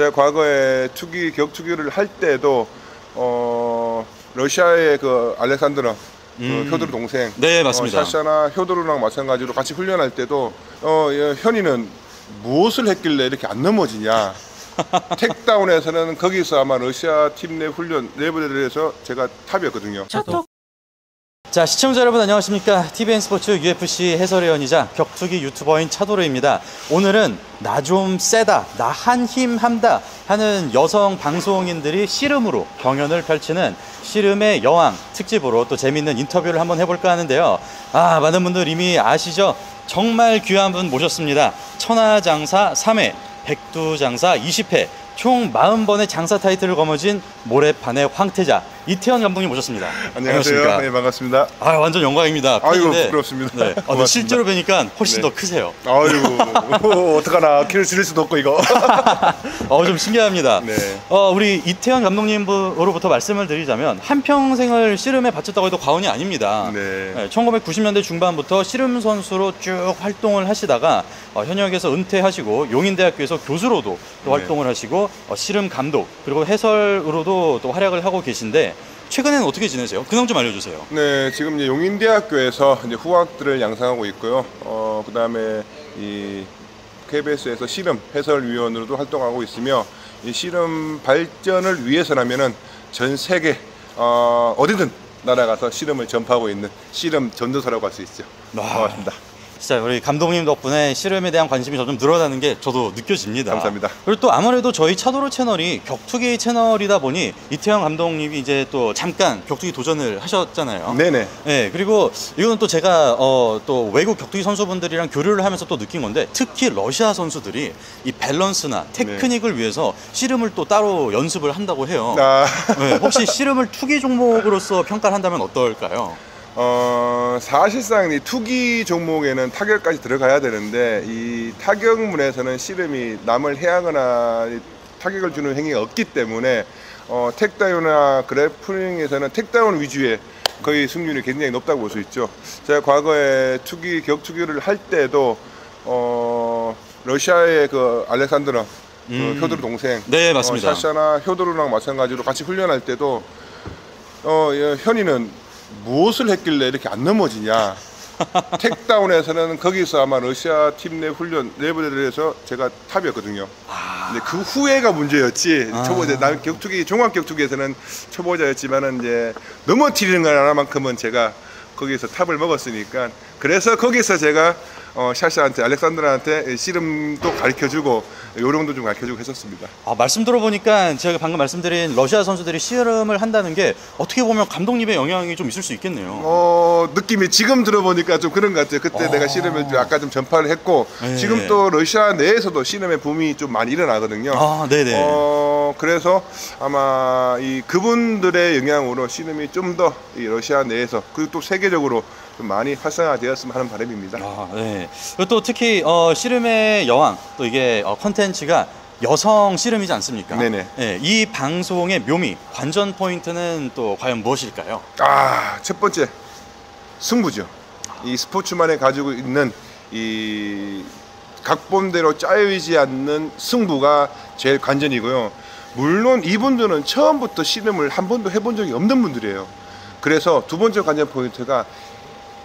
제가 과거에 투기 격투기를 할 때도 어 러시아의 그 알렉산드르 그 효도르 동생 네, 맞습니다. 어, 샤샤나 효도르랑 마찬가지로 같이 훈련할 때도 어 예, 현이는 무엇을 했길래 이렇게 안 넘어지냐 택다운에서는 거기서 아마 러시아 팀 내 훈련 레벨에서 제가 탑이었거든요. 자 시청자 여러분 안녕하십니까? TVN 스포츠 UFC 해설위원이자 격투기 유튜버인 차도르입니다. 오늘은 나 좀 세다 나 한힘 함다 하는 여성 방송인들이 씨름으로 경연을 펼치는 씨름의 여왕 특집으로 또 재밌는 인터뷰를 한번 해볼까 하는데요. 아 많은 분들 이미 아시죠? 정말 귀한 분 모셨습니다. 천하장사 3회 백두장사 20회 총 40번의 장사 타이틀을 거머쥔 모래판의 황태자 이태원 감독님 모셨습니다. 안녕하세요. 네, 반갑습니다. 아 완전 영광입니다. 팬인데, 부끄럽습니다. 네. 아, 근데. 실제로 뵈니까 훨씬 네. 더 크세요. 아유, 어떡하나. 키를 줄일 수도 없고, 이거. 어, 좀 신기합니다. 네. 어, 우리 이태원 감독님으로부터 말씀을 드리자면 한 평생을 씨름에 바쳤다고 해도 과언이 아닙니다. 네. 1990년대 중반부터 씨름 선수로 쭉 활동을 하시다가 어, 현역에서 은퇴하시고 용인대학교에서 교수로도 또 네. 활동을 하시고 어, 씨름 감독 그리고 해설으로도 또 활약을 하고 계신데 최근에는 어떻게 지내세요? 근황 좀 알려주세요. 네, 지금 이제 용인대학교에서 이제 후학들을 양성하고 있고요. 어, 그 다음에 이 KBS에서 씨름 해설위원으로도 활동하고 있으며 이 씨름 발전을 위해서라면은 전 세계 어, 어디든 날아가서 씨름을 전파하고 있는 씨름 전도사라고 할 수 있죠. 와. 반갑습니다. 진짜 우리 감독님 덕분에 씨름에 대한 관심이 점점 늘어나는 게 저도 느껴집니다. 감사합니다. 그리고 또 아무래도 저희 차도로 채널이 격투기 채널이다 보니 이태영 감독님이 이제 또 잠깐 격투기 도전을 하셨잖아요. 네네. 네, 그리고 이거는 또 제가 어, 또 외국 격투기 선수분들이랑 교류를 하면서 또 느낀 건데 특히 러시아 선수들이 이 밸런스나 테크닉을 위해서 씨름을 또 따로 연습을 한다고 해요. 아, 네, 혹시 씨름을 투기 종목으로서 평가를 한다면 어떨까요? 어, 사실상 이 투기 종목에는 타격까지 들어가야 되는데 이 타격문에서는 씨름이 남을 해하거나 이 타격을 주는 행위가 없기 때문에 어, 택다운이나 그래플링에서는 택다운 위주의 거의 승률이 굉장히 높다고 볼 수 있죠. 제가 과거에 투기 격투기를 할 때도 어, 러시아의 그 알렉산드르 음. 그 효도르 동생 네, 맞습니다. 어, 샤샤나 효도르랑 마찬가지로 같이 훈련할 때도 어, 예, 현이는 무엇을 했길래 이렇게 안 넘어지냐. 택다운에서는 거기서 아마 러시아 팀 내 훈련 레벨에서 제가 탑이었거든요. 근데 그 후회가 문제였지. 아. 초보자, 난 격투기, 종합 격투기에서는 초보자였지만은 이제 넘어뜨리는 거 하나만큼은 제가 거기서 탑을 먹었으니까. 그래서 거기서 제가 어, 샤샤한테, 알렉산드라한테 씨름도 가르쳐주고 요령도 좀 가르쳐주고 했었습니다. 아, 말씀 들어보니까 제가 방금 말씀드린 러시아 선수들이 씨름을 한다는 게 어떻게 보면 감독님의 영향이 좀 있을 수 있겠네요. 어 느낌이 지금 들어보니까 좀 그런 것 같아요. 그때 어. 내가 씨름을 좀 아까 좀 전파를 했고 네. 지금 또 러시아 내에서도 씨름의 붐이 좀 많이 일어나거든요. 아, 네네. 어 그래서 아마 이 그분들의 영향으로 씨름이 좀더이 러시아 내에서 그리고 또 세계적으로 좀 많이 활성화되었으면 하는 바람입니다. 아, 네. 그리고 또 특히 어, 씨름의 여왕 또 이게 어, 컨텐츠가 여성 씨름이지 않습니까? 네네. 네, 이 방송의 묘미, 관전 포인트는 또 과연 무엇일까요? 아, 첫 번째 승부죠. 이 스포츠만에 가지고 있는 이 각본대로 짜여지지 않는 승부가 제일 관전이고요. 물론 이분들은 처음부터 씨름을 한 번도 해본 적이 없는 분들이에요. 그래서 두 번째 관전 포인트가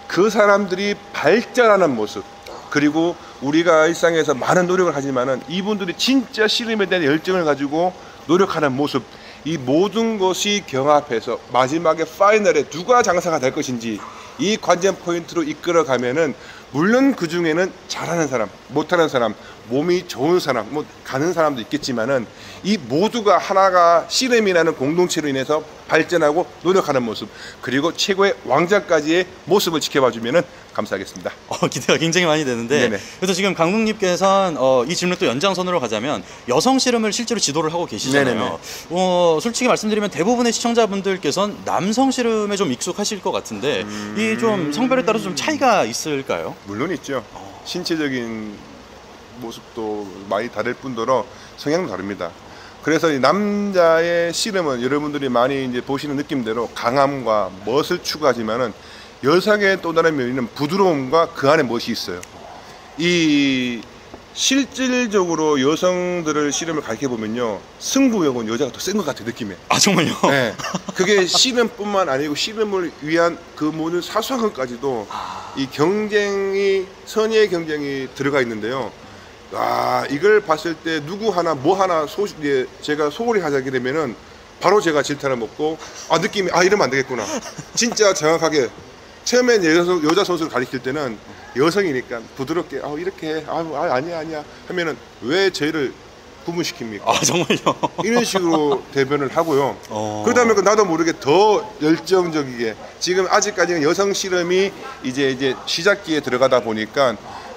그 사람들이 발전하는 모습 그리고 우리가 일상에서 많은 노력을 하지만은 이분들이 진짜 씨름에 대한 열정을 가지고 노력하는 모습 이 모든 것이 경합해서 마지막에 파이널에 누가 장사가 될 것인지 이 관전 포인트로 이끌어 가면은 물론 그 중에는 잘하는 사람, 못하는 사람, 몸이 좋은 사람, 뭐 가는 사람도 있겠지만은 이 모두가 하나가 씨름이라는 공동체로 인해서 발전하고 노력하는 모습 그리고 최고의 왕자까지의 모습을 지켜봐 주면은 감사하겠습니다. 어, 기대가 굉장히 많이 되는데 네네. 그래서 지금 강국님께서는 어, 이 질문 또 연장선으로 가자면 여성 씨름을 실제로 지도를 하고 계시잖아요. 네네네. 어, 솔직히 말씀드리면 대부분의 시청자분들께서는 남성 씨름에 좀 익숙하실 것 같은데 이 음. 좀 성별에 따라서 좀 차이가 있을까요? 물론 있죠. 신체적인 모습도 많이 다를 뿐더러 성향도 다릅니다. 그래서 이 남자의 씨름은 여러분들이 많이 이제 보시는 느낌대로 강함과 멋을 추구하지만은 여성의 또 다른 면에는 부드러움과 그 안에 멋이 있어요. 이 실질적으로 여성들을 씨름을 가르쳐 보면요 승부욕은 여자가 더 센 것 같아 느낌에. 아 정말요? 네. 그게 씨름뿐만 아니고 씨름을 위한 그 모든 사소한 것까지도 이 경쟁이 선의의 경쟁이 들어가 있는데요. 아 이걸 봤을 때 누구 하나 뭐 하나 소 예, 제가 소홀히 하게 되면은 바로 제가 질타를 먹고 아 느낌이 아 이러면 안 되겠구나. 진짜 정확하게 처음엔 여성, 여자 선수를 가리킬 때는 여성이니까 부드럽게 아 이렇게 해. 아, 아 아니야 아니야 하면은 왜 저희를 구분시킵니까? 아 정말요? 이런 식으로 대변을 하고요. 어. 그러다 보니까 나도 모르게 더 열정적이게 지금 아직까지는 여성 씨름이 이제 이제 시작기에 들어가다 보니까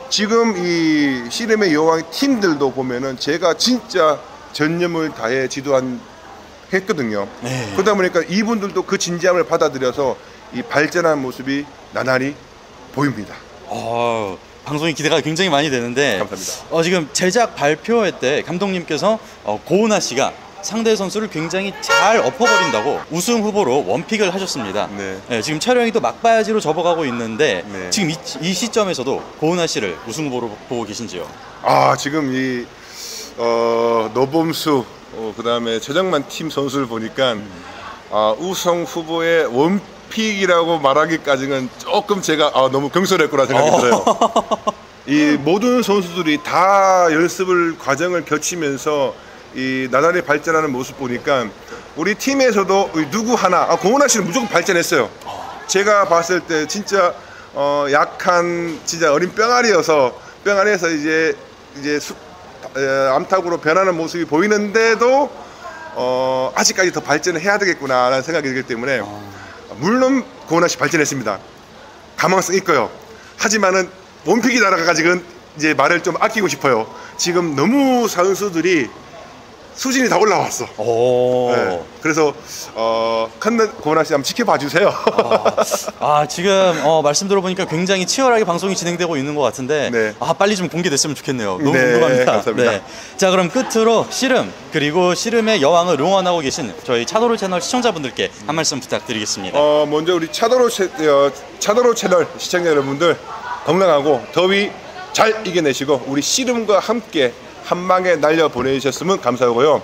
지금 이 씨름의 여왕 팀들도 보면은 제가 진짜 전념을 다해 지도한 했거든요. 네. 그러다 보니까 이분들도 그 진지함을 받아들여서 이 발전한 모습이 나날이 보입니다. 어, 방송이 기대가 굉장히 많이 되는데 감사합니다. 어, 지금 제작 발표회 때 감독님께서 어, 고은하 씨가 상대 선수를 굉장히 잘 엎어버린다고 우승 후보로 원픽을 하셨습니다. 네. 지금 촬영이 또 막바지로 접어가고 있는데 네. 지금 이, 이 시점에서도 고은하 씨를 우승 후보로 보고 계신지요? 아 지금 이 어, 노범수 어, 그다음에 최정만 팀 선수를 보니까 아, 우승 후보의 원 픽이라고 말하기까지는 조금 제가 아, 너무 경솔했구나 생각이 들어요. 이 모든 선수들이 다 연습을 과정을 거치면서 이 나날이 발전하는 모습 보니까 우리 팀에서도 이 누구 하나 아, 공훈아 씨는 무조건 발전했어요. 제가 봤을 때 진짜 어, 약한 진짜 어린 뿅아리여서 뿅아리에서 이제 이제 수, 에, 암탉으로 변하는 모습이 보이는데도 어, 아직까지 더 발전을 해야 되겠구나라는 생각이 들기 때문에 물론 고은아 씨 발전했습니다. 가망성 있고요. 하지만은 원픽이 날아가지고 이제 말을 좀 아끼고 싶어요. 지금 너무 선수들이 수준이 다 올라왔어. 오. 네. 그래서 어, 큰 고은아 씨 한번 지켜봐 주세요. 아 지금 어, 말씀 들어보니까 굉장히 치열하게 방송이 진행되고 있는 것 같은데 네. 아 빨리 좀 공개됐으면 좋겠네요. 너무 네, 궁금합니다. 감사합니다. 자 그럼 끝으로 씨름 그리고 씨름의 여왕을 응원하고 계신 저희 차도로 채널 시청자분들께 한 말씀 부탁드리겠습니다. 어, 먼저 우리 차도로, 채, 어, 차도로 채널 시청자 여러분들 건강하고 더위 잘 이겨내시고 우리 씨름과 함께 한 방에 날려 보내주셨으면 감사하고요.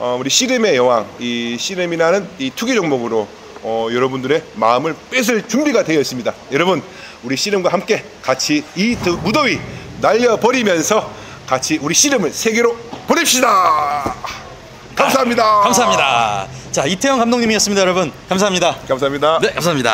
어, 우리 씨름의 여왕, 이 씨름이라는 이 투기 종목으로 어, 여러분들의 마음을 뺏을 준비가 되어 있습니다. 여러분, 우리 씨름과 함께 같이 이 더- 무더위 날려버리면서 같이 우리 씨름을 세계로 보냅시다. 감사합니다. 감사합니다. 자 이태영 감독님이었습니다, 여러분. 감사합니다. 감사합니다. 네, 감사합니다.